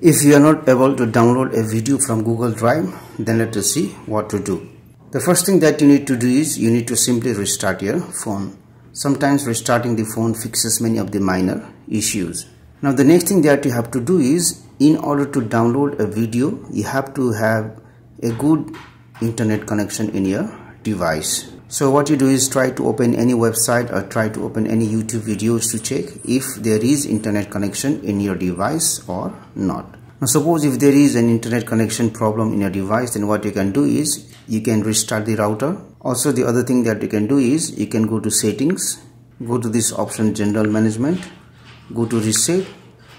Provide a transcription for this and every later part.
If you are not able to download a video from Google Drive, then let us see what to do. The first thing that you need to do is you need to simply restart your phone. Sometimes restarting the phone fixes many of the minor issues. Now the next thing that you have to do is in order to download a video, you have to have a good internet connection in your device. So what you do is try to open any website or try to open any YouTube videos to check if there is internet connection in your device or not. Now suppose if there is an internet connection problem in your device then what you can do is you can restart the router. Also the other thing that you can do is you can go to settings, go to this option general management, go to reset,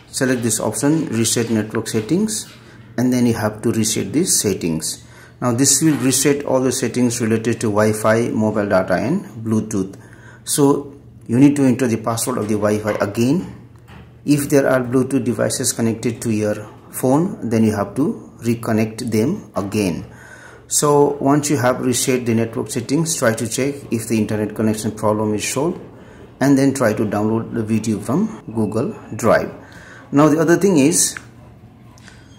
select this option reset network settings and then you have to reset these settings now this will reset all the settings related to Wi-Fi, mobile data and Bluetooth. So you need to enter the password of the Wi-Fi again. If there are Bluetooth devices connected to your phone then you have to reconnect them again. So once you have reset the network settings try to check if the internet connection problem is solved and then try to download the video from Google Drive. Now the other thing is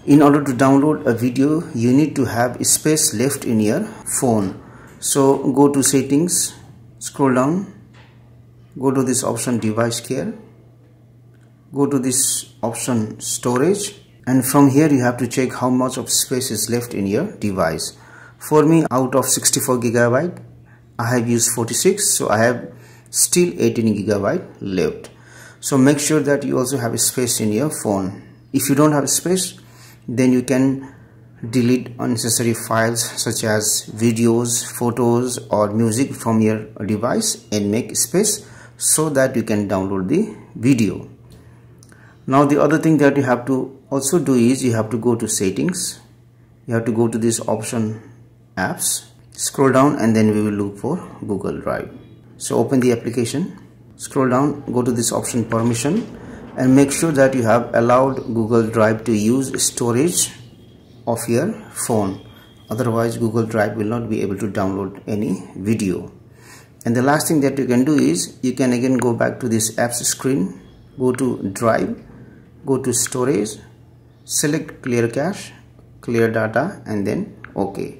in order to download a video you need to have space left in your phone. So go to settings scroll down go to this option device care go to this option storage and from here you have to check how much of space is left in your device. For me out of 64 gigabyte I have used 46 so I have still 18 gigabyte left. So make sure that you also have space in your phone. If you don't have space then you can delete unnecessary files such as videos photos or music from your device and make space so that you can download the video. Now the other thing that you have to also do is you have to go to settings. You have to go to this option apps. Scroll down and then we will look for google drive. So open the application. Scroll down go to this option permission and make sure that you have allowed Google Drive to use storage of your phone. Otherwise Google Drive will not be able to download any video. And the last thing that you can do is you can again go back to this apps screen go to drive go to storage select clear cache clear data and then ok.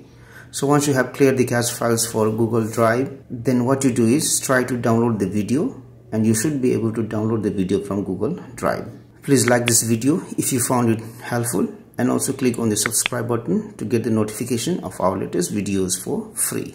So once you have cleared the cache files for Google Drive then what you do is try to download the video and you should be able to download the video from Google Drive. Please like this video if you found it helpful and also click on the subscribe button to get the notification of our latest videos for free.